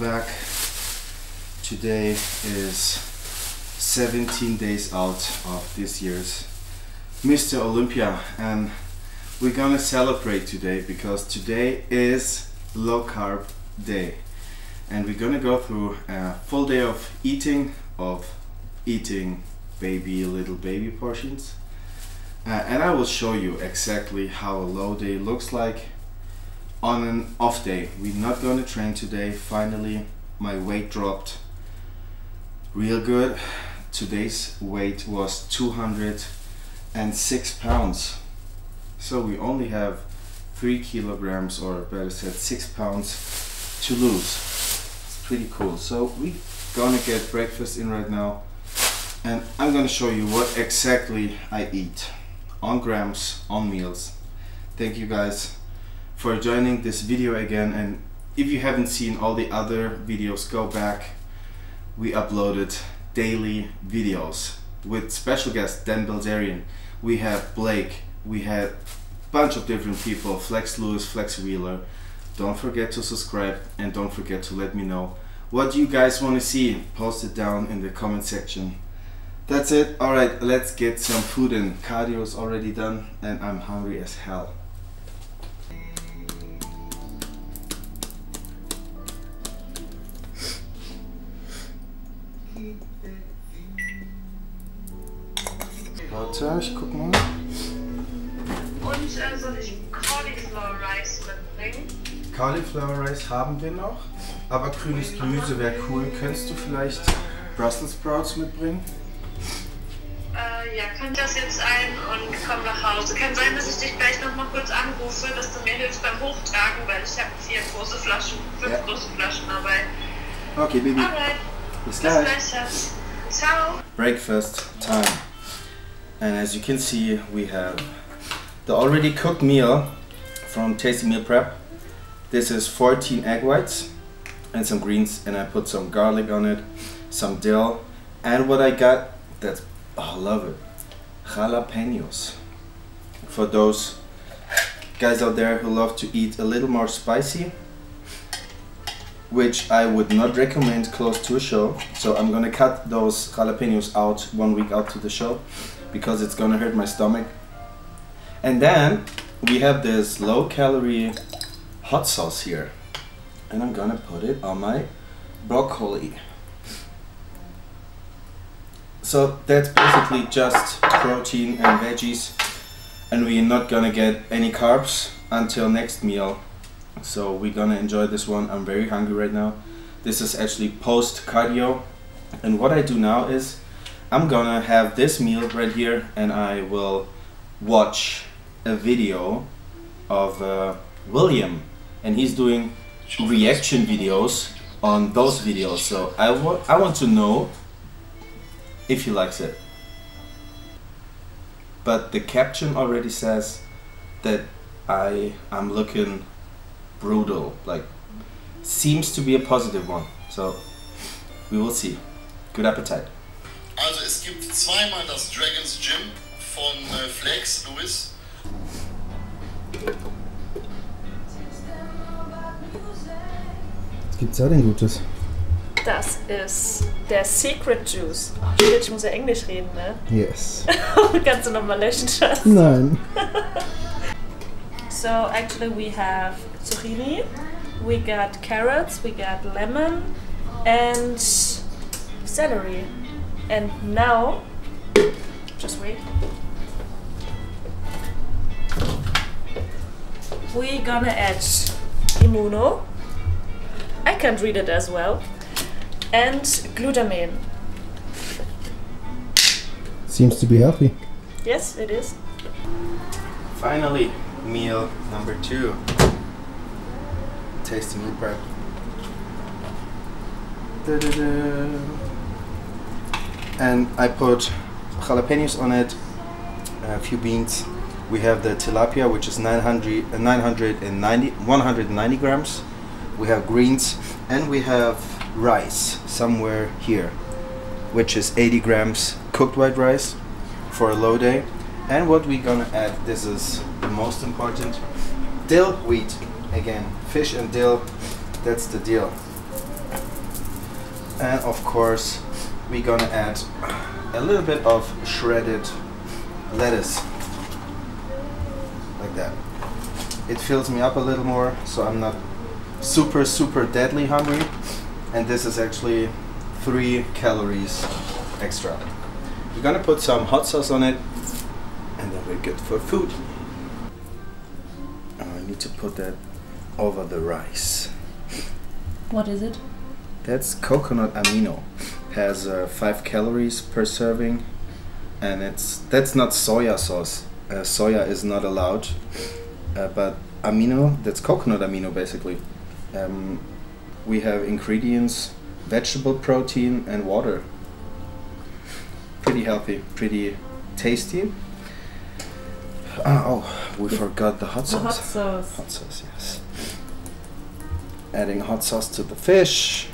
Back. Today is 17 days out of this year's Mr. Olympia and we're gonna celebrate today because today is low carb day and we're gonna go through a full day of eating of eating baby little baby portions uh, and I will show you exactly how a low day looks like on an off day. We're not going to train today. Finally, my weight dropped real good. Today's weight was 206 pounds. So we only have three kilograms or better said six pounds to lose. It's pretty cool. So we're gonna get breakfast in right now and I'm gonna show you what exactly I eat on grams, on meals. Thank you guys for joining this video again and if you haven't seen all the other videos, go back. We uploaded daily videos with special guest Dan Bilzerian. We have Blake, we had a bunch of different people, Flex Lewis, Flex Wheeler. Don't forget to subscribe and don't forget to let me know what you guys want to see. Post it down in the comment section. That's it. Alright, let's get some food in. Cardio is already done and I'm hungry as hell. Warte, ich guck mal. Und äh, soll ich Cauliflower Rice mitbringen? Cauliflower Rice haben wir noch, aber grünes Gemüse wäre cool. Könntest du vielleicht Brussels Sprouts mitbringen? Äh, ja, kann das jetzt ein und komm nach Hause. Kann sein, dass ich dich gleich noch mal kurz anrufe, dass du mir hilfst beim Hochtragen, weil ich habe vier große Flaschen, fünf Ja. große Flaschen dabei. Okay, Baby. Alright, Bis gleich, Ciao. breakfast time. And as you can see, we have the already cooked meal from Tasty Meal Prep. This is 14 egg whites and some greens, and I put some garlic on it, some dill, and what I got that's oh, I love it jalapenos. For those guys out there who love to eat a little more spicy, which I would not recommend close to a show. So I'm gonna cut those jalapenos out one week out to the show because it's gonna hurt my stomach. And then we have this low calorie hot sauce here. And I'm gonna put it on my broccoli. So that's basically just protein and veggies. And we're not gonna get any carbs until next meal so we're gonna enjoy this one. I'm very hungry right now. This is actually post cardio and what i do now is i'm gonna have this meal right here and i will watch a video of uh, william. And he's doing reaction videos on those videos. So I wa- I want to know if he likes it. But the caption already says that i i'm looking brutal. Like, seems to be a positive one. So, we will see. Good appetite. Also es gibt zweimal das Dragons Gym von äh, Flex Lewis. Was gibt's da denn Gutes? Das ist der Secret Juice. Oh, shit, ich muss ja Englisch reden, ne? Yes. Kannst du nochmal löschen, Schatz? Nein. So actually we have zucchini, we got carrots, we got lemon and celery. And now, just wait. we gonna add immuno. I can't read it as well. And glutamine. Seems to be healthy. Yes, it is. Finally, meal number two. Prep. Da-da-da. And I put jalapenos on it, a few beans. We have the tilapia, which is 900, uh, 990, 190 grams. We have greens, and we have rice somewhere here, which is 80 grams cooked white rice for a low day. And what we're gonna add, this is the most important, dill weed again, fish and dill, that's the deal. And of course, we're gonna add a little bit of shredded lettuce. Like that. It fills me up a little more, so I'm not super, super deadly hungry. And this is actually three calories extra. We're gonna put some hot sauce on it, and then we're good for food. Uh, I need to put that over the rice. What is it? That's coconut amino. Has uh, five calories per serving, and it's that's not soya sauce. Uh, soya is not allowed, uh, but amino that's coconut amino basically. Um, we have ingredients: vegetable protein and water. Pretty healthy, pretty tasty. Ah, oh, we forgot the hot The sauce. hot sauce. Hot sauce, yes. Adding hot sauce to the fish.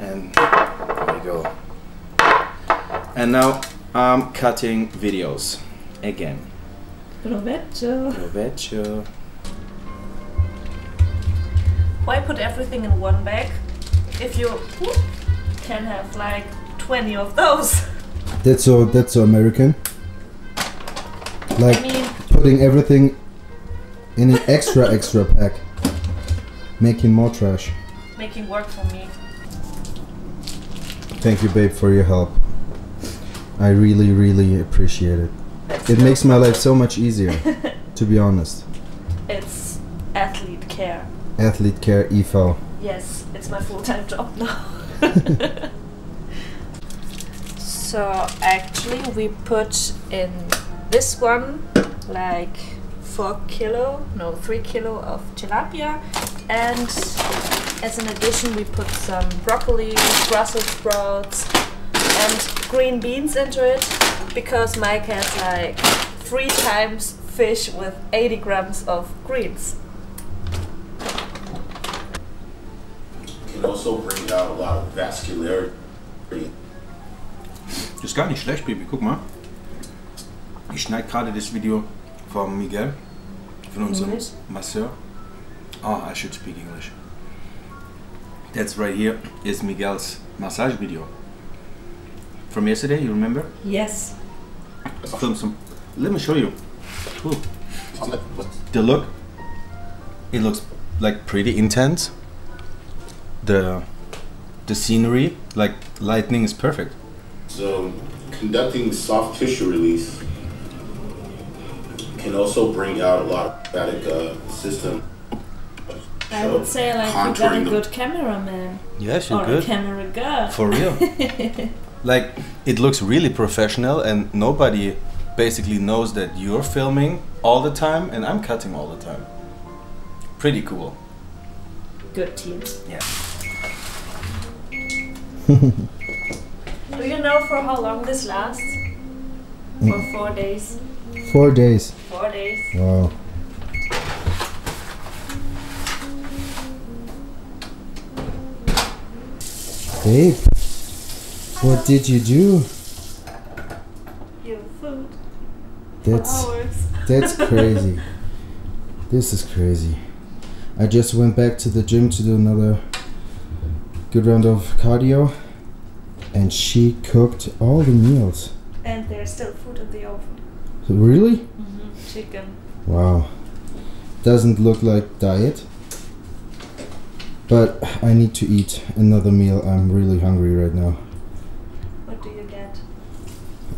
And there you go. And now I'm cutting videos again. Provecho. Provecho. Why put everything in one bag if you whoop, can have like 20 of those? That's so that's so American. I Like mean, putting everything in an extra extra pack. Making more trash. making work for me. Thank you, babe, for your help. I really, really appreciate it. That's It makes my life so much easier, to be honest. It's athlete care. Athlete care eval. Yes, it's my full time job now. so actually, we put in this one like four kilo, no, three kilo of tilapia, and as an addition, we put some broccoli, Brussels sprouts, and green beans into it because Mike has like three times fish with 80 grams of greens. Can also bring out a lot of vascularity. Das ist gar nicht schlecht, Baby. Guck mal. Ich schneide gerade das Video von Miguel, von unserem English? Masseur. Oh, I should speak English. That's right here is Miguel's massage video. From yesterday, you remember? Yes. Film some. Let me show you. Ooh. The look. It looks like pretty intense. The the scenery, like lightning is perfect. So, conducting soft tissue release can also bring out a lot of static uh, system. I would say like you got a Contouring the- good cameraman Yes, or a camera girl. For real. like it looks really professional and nobody basically knows that you're filming all the time and I'm cutting all the time. Pretty cool. Good team. Yeah. Do you know for how long this lasts? For four days. Four days. Four days. Wow. Babe, what did you do? Your food. That's Hours. that's crazy. this is crazy. I just went back to the gym to do another good round of cardio, and she cooked all the meals. And there's still food in the oven. Really? Mm-hmm. Chicken. Wow. Doesn't look like diet. But I need to eat another meal. I'm really hungry right now. What do you get?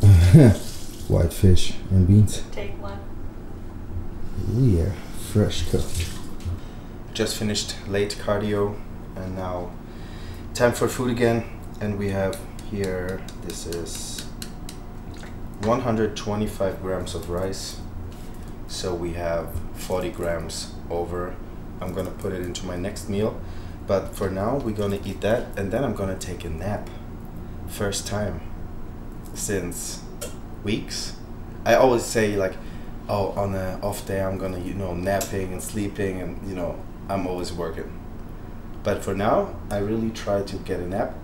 White fish and beans. Take one. Ooh, yeah, fresh cooked. Just finished late cardio and now time for food again and we have here this is 125 grams of rice. So we have 40 grams over. I'm gonna put it into my next meal. But for now we're gonna eat that and then i'm gonna take a nap. First time since weeks. I always say like oh on a off day i'm gonna you know napping and sleeping and you know i'm always working. But for now i really try to get a nap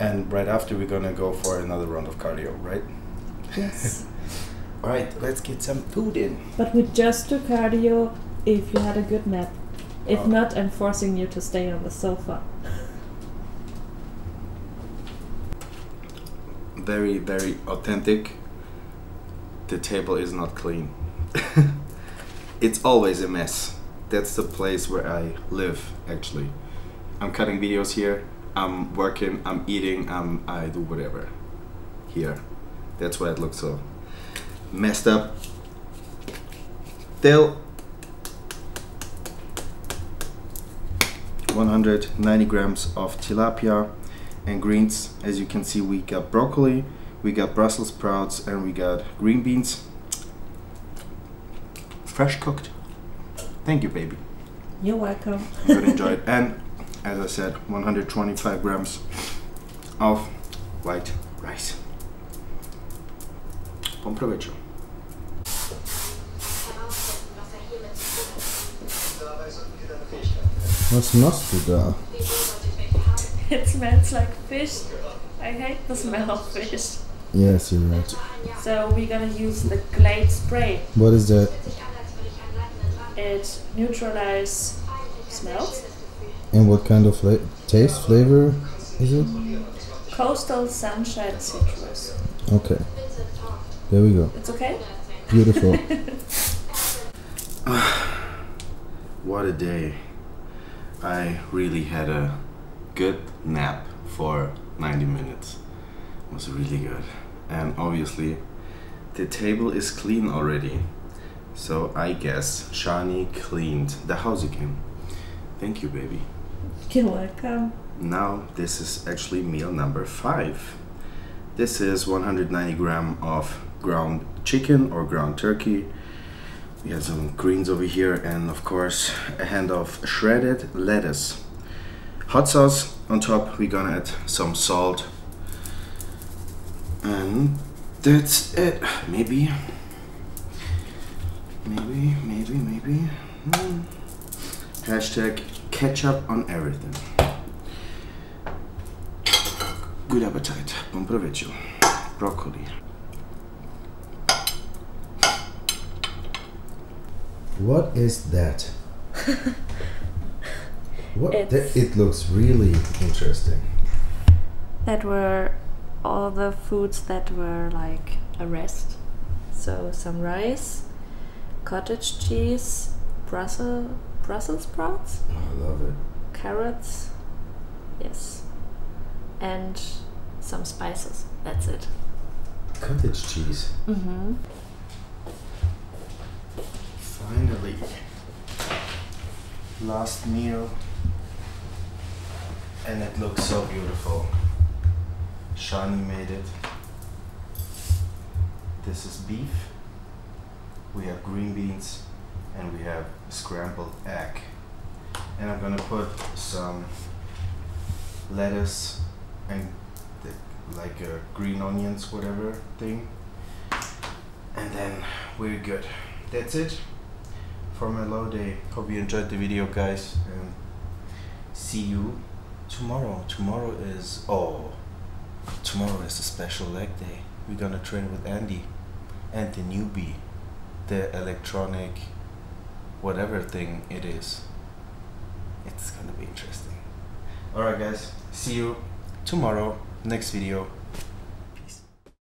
and right after we're gonna go for another round of cardio right Yes. all right let's get some food in but we just do cardio if you had a good nap. If Oh. not, I'm forcing you to stay on the sofa. Very, very authentic. The table is not clean. it's always a mess. That's the place where I live, actually. I'm cutting videos here. I'm working. I'm eating. I'm, I do whatever here. That's why it looks so messed up. Still, 190 grams of tilapia and greens. As you can see, we got broccoli, we got Brussels sprouts, and we got green beans. Fresh cooked. Thank you, baby. You're welcome. I'm enjoy it. And as I said, 125 grams of white rice. Buon provecho. Was machst du da? It smells like fish. I hate the smell of fish. Yes, you're right. So we're gonna use the Glade spray. What is that? It neutralizes smells. And what kind of fla- taste, flavor is it? Coastal sunshine citrus. Okay. There we go. It's okay? Beautiful. What a day. I really had a good nap for 90 minutes. It was really good. And obviously, the table is clean already. So I guess Shani cleaned the house again. Thank you, baby. You're welcome. Now, this is actually meal number five. This is 190 gram of ground chicken or ground turkey. We have some greens over here, and of course, a hand of shredded lettuce. Hot sauce on top, we're gonna add some salt. And that's it. Maybe. Maybe, maybe, maybe. Hmm. Hashtag ketchup on everything. Good appetite. Buon provecho. Broccoli. What is that? What? That, it looks really interesting. That were all the foods that were like a rest. So some rice, cottage cheese, Brussels Brussels sprouts, Oh, I love it. carrots, yes, and some spices. That's it. Cottage cheese. Mm-hmm. Finally. Last meal. And it looks so beautiful. Shani made it. This is beef. We have green beans and we have scrambled egg. And I'm gonna put some lettuce and the, like uh, green onions, whatever thing. And then we're good. That's it for my low day. Hope you enjoyed the video, guys, and see you tomorrow. Tomorrow is oh, tomorrow is a special leg day. We're gonna train with Andy and the newbie, the electronic, whatever thing it is. It's gonna be interesting. Alright, guys. See you tomorrow. Next video.